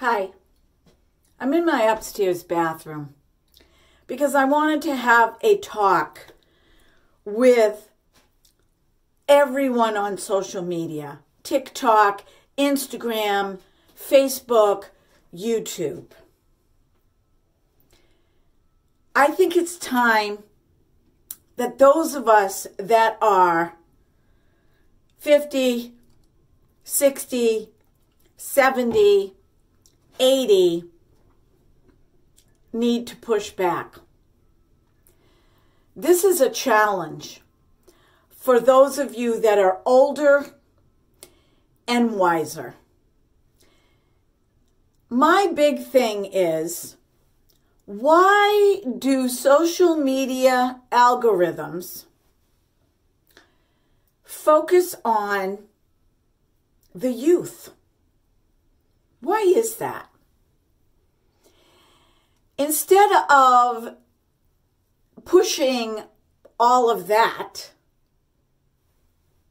Hi, I'm in my upstairs bathroom because I wanted to have a talk with everyone on social media TikTok, Instagram, Facebook, YouTube. I think it's time that those of us that are 50, 60, 70, 80 need to push back. This is a challenge for those of you that are older and wiser. My big thing is why do social media algorithms focus on the youth? Why is that? Instead of pushing all of that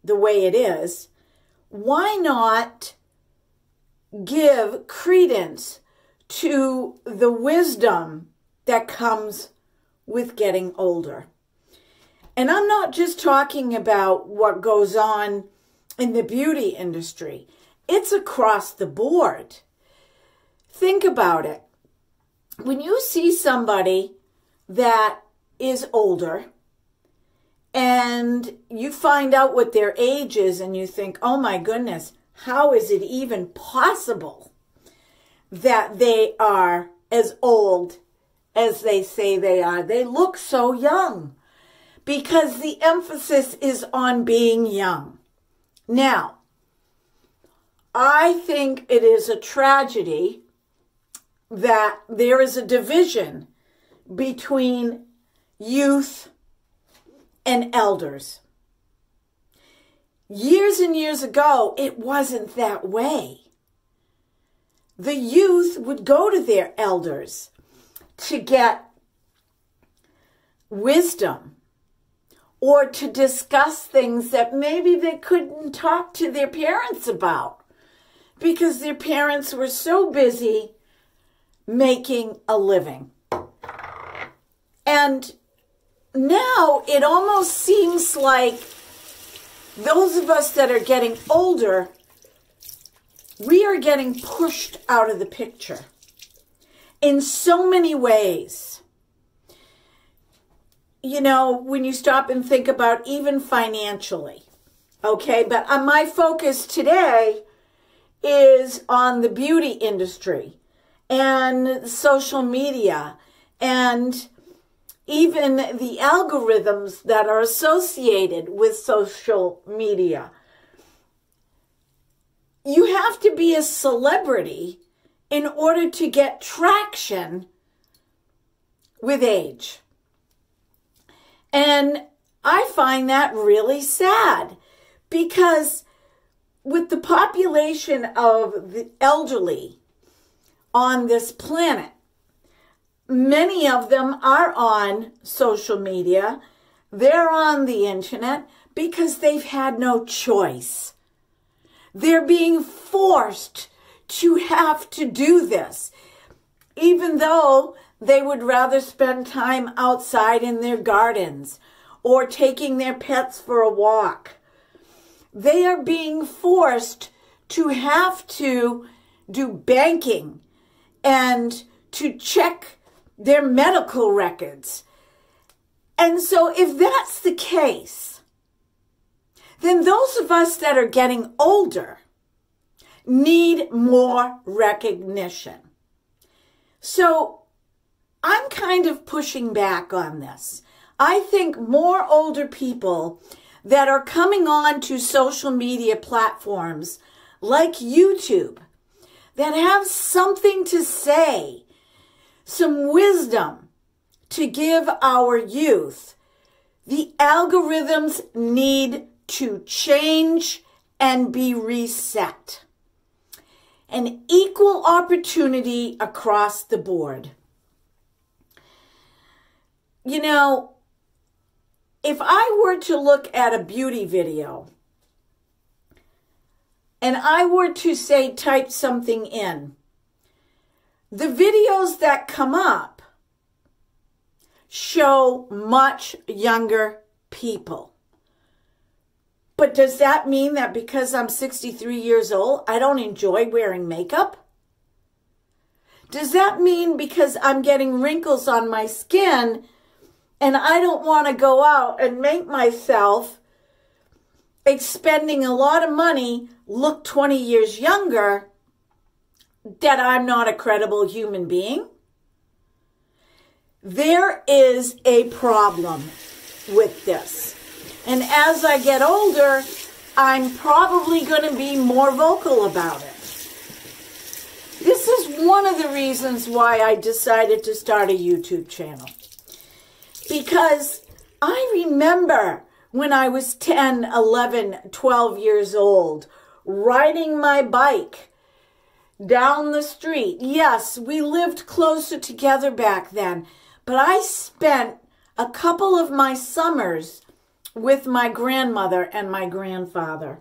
the way it is, why not give credence to the wisdom that comes with getting older? And I'm not just talking about what goes on in the beauty industry. It's across the board. Think about it. When you see somebody that is older and you find out what their age is and you think, oh my goodness, how is it even possible that they are as old as they say they are? They look so young because the emphasis is on being young. Now, I think it is a tragedy that there is a division between youth and elders. Years and years ago, it wasn't that way. The youth would go to their elders to get wisdom or to discuss things that maybe they couldn't talk to their parents about because their parents were so busy making a living. And now it almost seems like those of us that are getting older, we are getting pushed out of the picture in so many ways. You know, when you stop and think about even financially, okay? But uh, my focus today is on the beauty industry and social media and even the algorithms that are associated with social media. You have to be a celebrity in order to get traction with age. And I find that really sad because with the population of the elderly on this planet, many of them are on social media. They're on the internet because they've had no choice. They're being forced to have to do this, even though they would rather spend time outside in their gardens or taking their pets for a walk they are being forced to have to do banking and to check their medical records. And so, if that's the case, then those of us that are getting older need more recognition. So, I'm kind of pushing back on this. I think more older people that are coming on to social media platforms like YouTube that have something to say, some wisdom to give our youth. The algorithms need to change and be reset. An equal opportunity across the board. You know, if I were to look at a beauty video and I were to say type something in, the videos that come up show much younger people. But does that mean that because I'm 63 years old, I don't enjoy wearing makeup? Does that mean because I'm getting wrinkles on my skin and I don't want to go out and make myself expending a lot of money look 20 years younger that I'm not a credible human being? There is a problem with this. And as I get older, I'm probably going to be more vocal about it. This is one of the reasons why I decided to start a YouTube channel. Because I remember when I was 10, 11, 12 years old, riding my bike down the street. Yes, we lived closer together back then, but I spent a couple of my summers with my grandmother and my grandfather.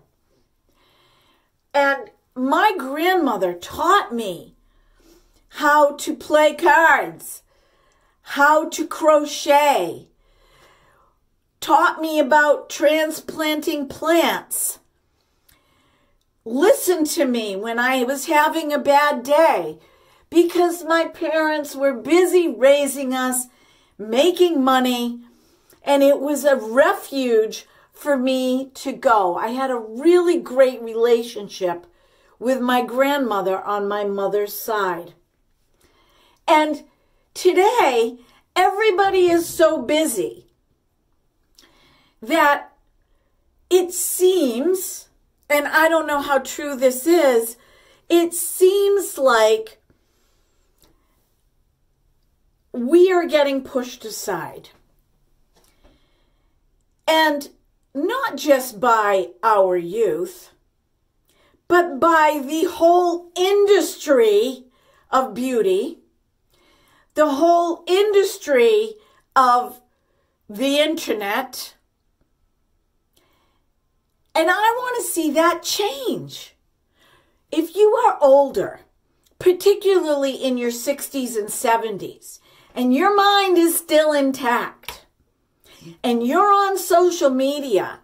And my grandmother taught me how to play cards, how to crochet, taught me about transplanting plants, listened to me when I was having a bad day because my parents were busy raising us, making money, and it was a refuge for me to go. I had a really great relationship with my grandmother on my mother's side. And today, everybody is so busy that it seems, and I don't know how true this is, it seems like we are getting pushed aside. And not just by our youth, but by the whole industry of beauty, the whole industry of the internet. And I want to see that change. If you are older, particularly in your 60s and 70s, and your mind is still intact, and you're on social media,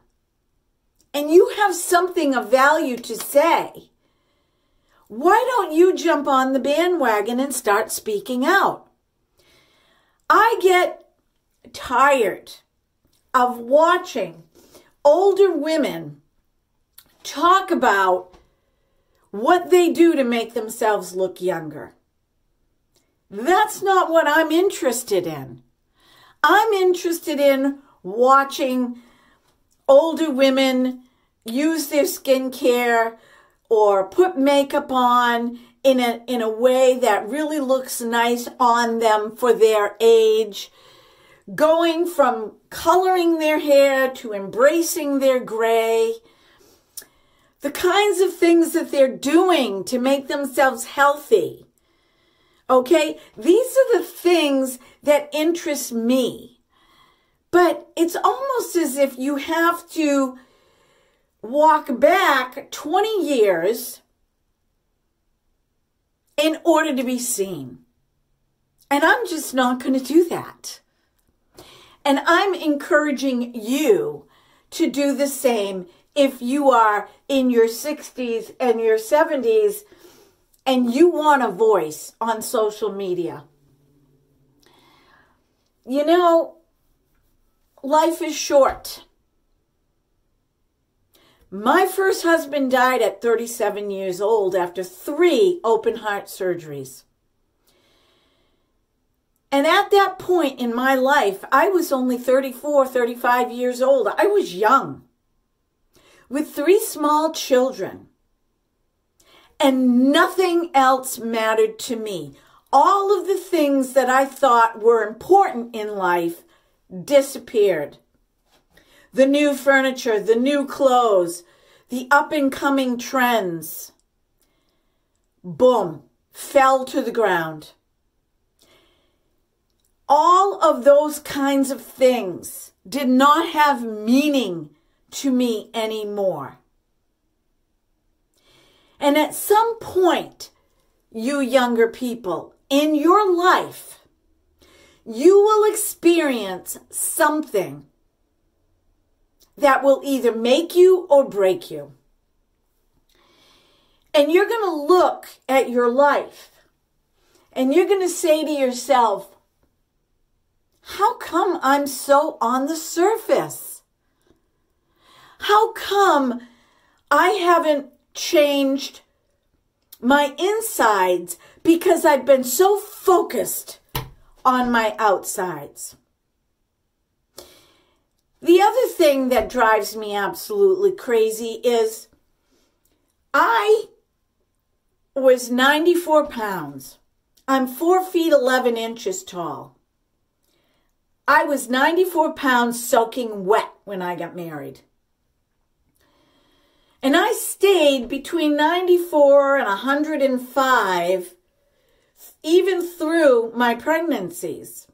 and you have something of value to say, why don't you jump on the bandwagon and start speaking out? I get tired of watching older women talk about what they do to make themselves look younger. That's not what I'm interested in. I'm interested in watching older women use their skincare or put makeup on in a, in a way that really looks nice on them for their age, going from coloring their hair to embracing their gray, the kinds of things that they're doing to make themselves healthy. Okay, these are the things that interest me. But it's almost as if you have to walk back 20 years in order to be seen. And I'm just not going to do that. And I'm encouraging you to do the same if you are in your 60s and your 70s and you want a voice on social media. You know, life is short. My first husband died at 37 years old after three open heart surgeries. And at that point in my life, I was only 34, 35 years old. I was young with three small children. And nothing else mattered to me. All of the things that I thought were important in life disappeared. The new furniture, the new clothes, the up and coming trends. Boom, fell to the ground. All of those kinds of things did not have meaning to me anymore. And at some point, you younger people, in your life, you will experience something that will either make you or break you. And you're going to look at your life and you're going to say to yourself, how come I'm so on the surface? How come I haven't changed my insides because I've been so focused on my outsides? The other thing that drives me absolutely crazy is I was 94 pounds. I'm 4 feet 11 inches tall. I was 94 pounds soaking wet when I got married. And I stayed between 94 and 105 even through my pregnancies.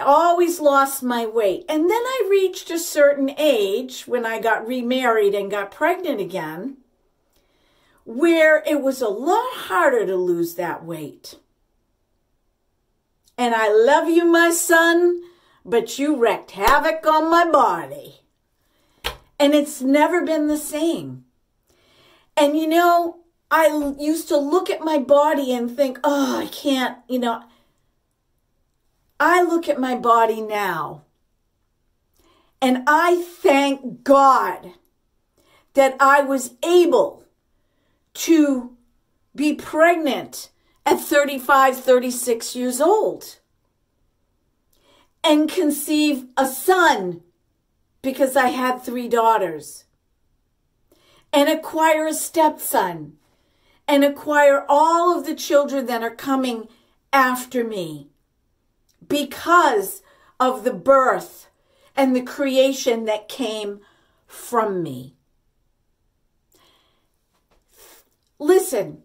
Always lost my weight. And then I reached a certain age when I got remarried and got pregnant again, where it was a lot harder to lose that weight. And I love you, my son, but you wreaked havoc on my body. And it's never been the same. And you know, I used to look at my body and think, oh, I can't, you know. I look at my body now and I thank God that I was able to be pregnant at 35, 36 years old and conceive a son because I had three daughters and acquire a stepson and acquire all of the children that are coming after me because of the birth and the creation that came from me. Listen,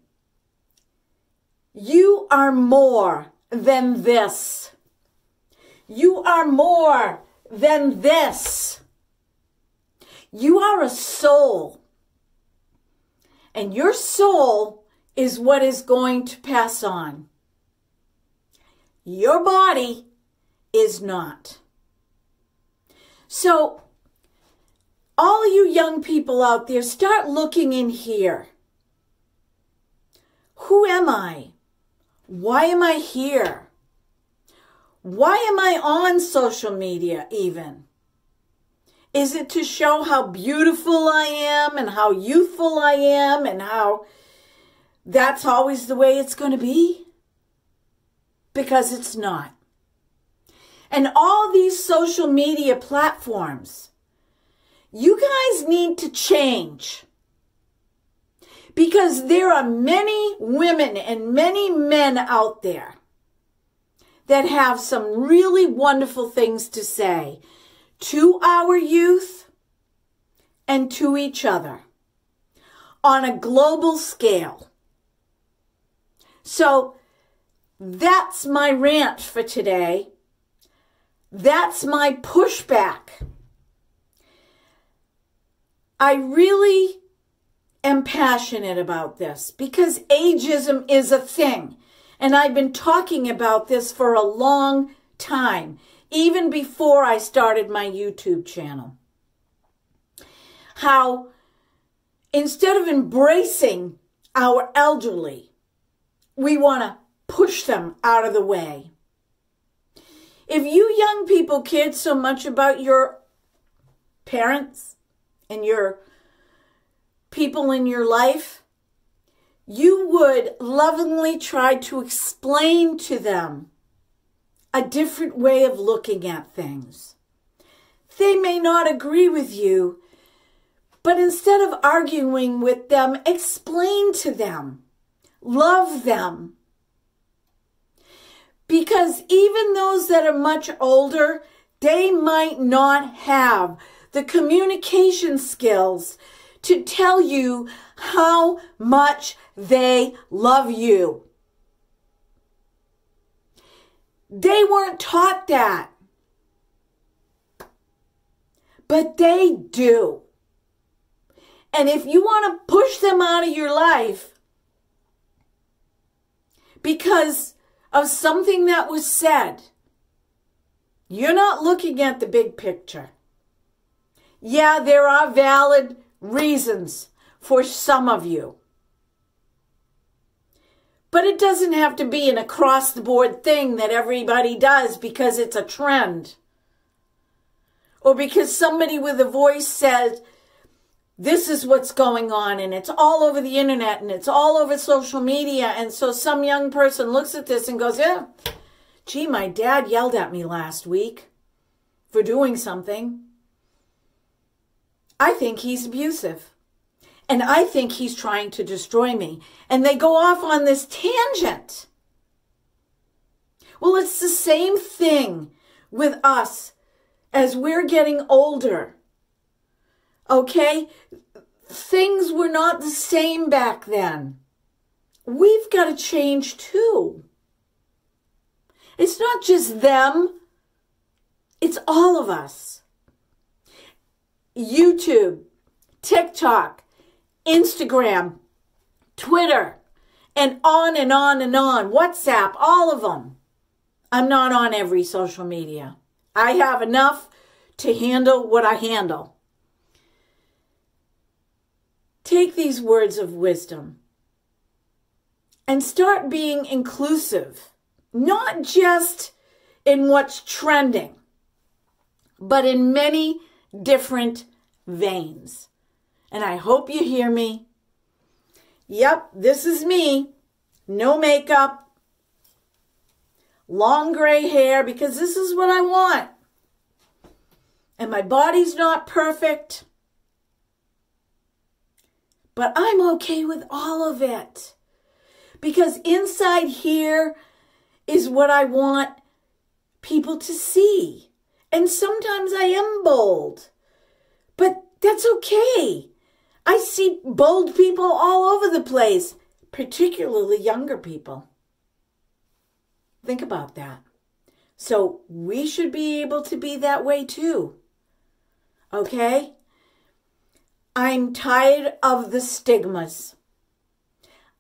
you are more than this. You are more than this. You are a soul. And your soul is what is going to pass on. Your body is not. So, all you young people out there, start looking in here. Who am I? Why am I here? Why am I on social media even? Is it to show how beautiful I am and how youthful I am and how that's always the way it's going to be? Because it's not. And all these social media platforms, you guys need to change. Because there are many women and many men out there that have some really wonderful things to say to our youth and to each other on a global scale. So that's my rant for today. That's my pushback. I really am passionate about this because ageism is a thing. And I've been talking about this for a long time even before I started my YouTube channel. How instead of embracing our elderly, we want to push them out of the way. If you young people cared so much about your parents and your people in your life, you would lovingly try to explain to them a different way of looking at things. They may not agree with you, but instead of arguing with them, explain to them, love them. Because even those that are much older, they might not have the communication skills to tell you how much they love you. They weren't taught that. But they do. And if you want to push them out of your life, because of something that was said. You're not looking at the big picture. Yeah, there are valid reasons for some of you. But it doesn't have to be an across the board thing that everybody does because it's a trend. Or because somebody with a voice says, this is what's going on and it's all over the internet and it's all over social media. And so some young person looks at this and goes, yeah, gee, my dad yelled at me last week for doing something. I think he's abusive. And I think he's trying to destroy me. And they go off on this tangent. Well, it's the same thing with us as we're getting older. Okay? Things were not the same back then. We've got to change too. It's not just them, it's all of us. YouTube, TikTok, Instagram, Twitter, and on and on and on, WhatsApp, all of them. I'm not on every social media. I have enough to handle what I handle. Take these words of wisdom and start being inclusive, not just in what's trending, but in many different veins and I hope you hear me. Yep, this is me. No makeup, long gray hair, because this is what I want. And my body's not perfect, but I'm okay with all of it. Because inside here is what I want people to see. And sometimes I am bold, but that's okay. I see bold people all over the place, particularly younger people. Think about that. So we should be able to be that way too. Okay? I'm tired of the stigmas.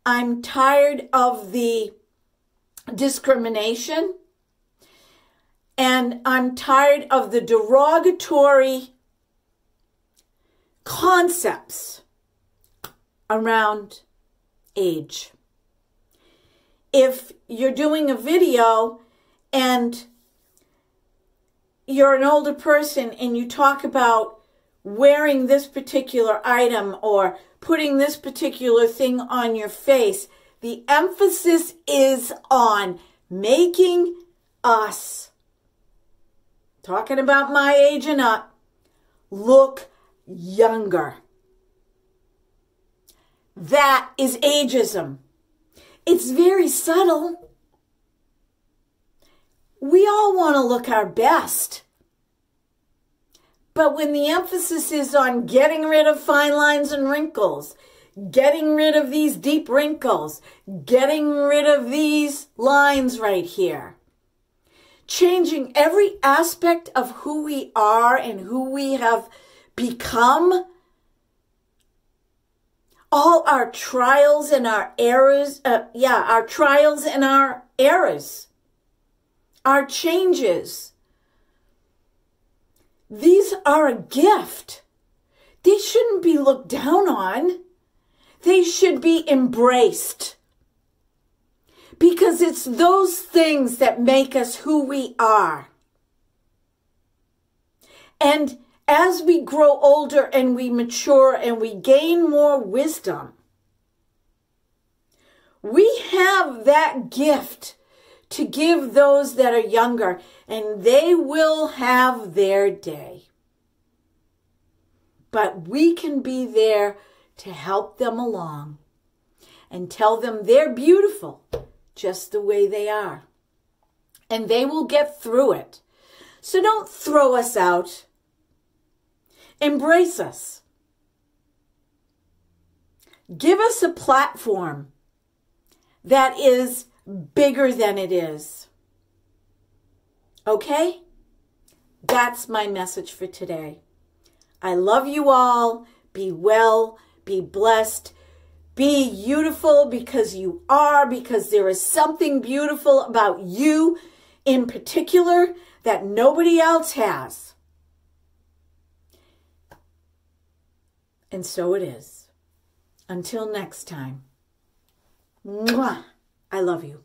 I'm tired of the discrimination. And I'm tired of the derogatory concepts around age. If you're doing a video and you're an older person and you talk about wearing this particular item or putting this particular thing on your face, the emphasis is on making us, talking about my age and up, look younger. That is ageism. It's very subtle. We all want to look our best. But when the emphasis is on getting rid of fine lines and wrinkles, getting rid of these deep wrinkles, getting rid of these lines right here, changing every aspect of who we are and who we have become all our trials and our errors, uh, yeah, our trials and our errors, our changes. These are a gift. They shouldn't be looked down on. They should be embraced. Because it's those things that make us who we are. And as we grow older and we mature and we gain more wisdom, we have that gift to give those that are younger, and they will have their day. But we can be there to help them along and tell them they're beautiful just the way they are. And they will get through it. So don't throw us out Embrace us. Give us a platform that is bigger than it is. Okay? That's my message for today. I love you all. Be well, be blessed, Be beautiful because you are, because there is something beautiful about you in particular that nobody else has. And so it is. Until next time. Mwah. I love you.